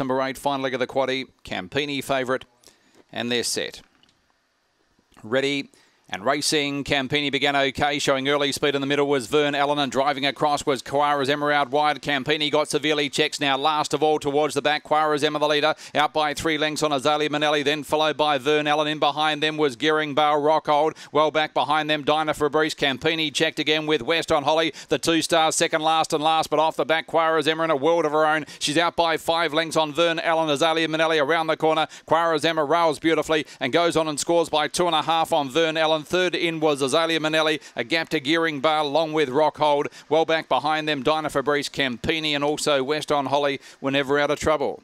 number eight, final leg of the quaddy. Campini favourite, and they're set. Ready and racing, Campini began okay, showing early speed in the middle was Vern Allen, and driving across was Quara's Emerald wide. Campini got severely checks now, last of all towards the back. Quara's Emma the leader, out by three lengths on Azalea Manelli, then followed by Vern Allen. In behind them was Gearing Bale Rockhold. Well back behind them, Dinah Fabrice. Campini checked again with West on Holly. The two stars, second last and last, but off the back, Quara's Emma in a world of her own. She's out by five lengths on Vern Allen. Azalea Manelli around the corner. Quara's Emma rails beautifully and goes on and scores by two and a half on Vern Allen. Third in was Azalea Manelli, a gap to Gearing Bale along with Rockhold. Well back behind them, Dinah Fabrice, Campini and also West on Holly were never out of trouble.